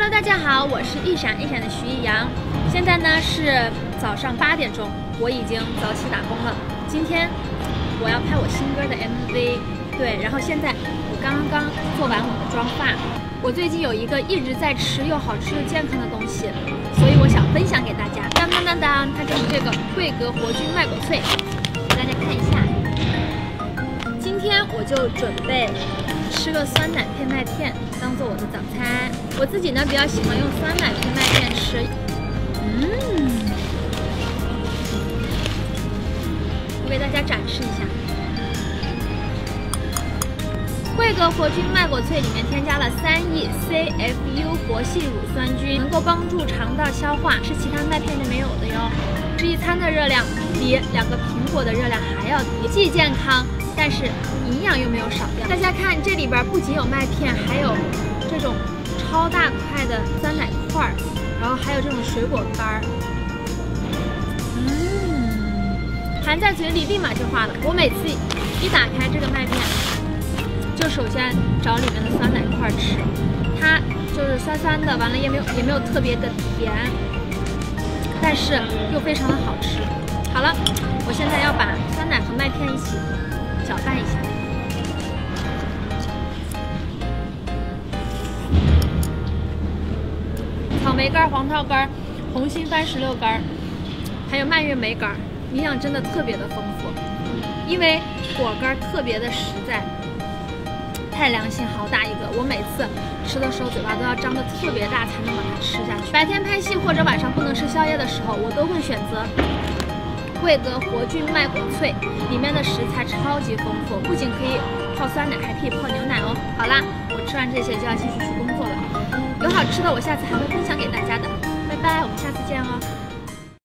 Hello，大家好，我是一闪一闪的徐艺阳。现在呢是早上八点钟，我已经早起打工了。今天我要拍我新歌的 MV，对，然后现在我刚刚做完我的妆发。我最近有一个一直在吃又好吃又健康的东西，所以我想分享给大家。当当当当，它就是这个桂格活菌麦果脆，给大家看一下。今天我就准备这个酸奶配麦片，当做我的早餐。我自己呢比较喜欢用酸奶配麦片吃，嗯，我给大家展示一下。这个活菌麦果脆里面添加了三亿 CFU 活性乳酸菌，能够帮助肠道消化，是其他麦片里没有的哟。吃一餐的热量比两个苹果的热量还要低，既健康，但是营养又没有少掉。大家看这里边不仅有麦片，还有这种超大块的酸奶块儿，然后还有这种水果干儿，嗯，含在嘴里立马就化了。我每次一打开这个麦片。首先找里面的酸奶一块吃，它就是酸酸的，完了也没有也没有特别的甜，但是又非常的好吃。好了，我现在要把酸奶和麦片一起搅拌一下。草莓干、黄桃干、红心番石榴干，还有蔓越莓干，营养真的特别的丰富，因为果干特别的实在。太良心，好大一个！我每次吃的时候，嘴巴都要张得特别大，才能把它吃下去。白天拍戏或者晚上不能吃宵夜的时候，我都会选择桂格活菌麦果脆，里面的食材超级丰富，不仅可以泡酸奶，还可以泡牛奶哦。好啦，我吃完这些就要继续去工作了。有好吃的，我下次还会分享给大家的。拜拜，我们下次见哦。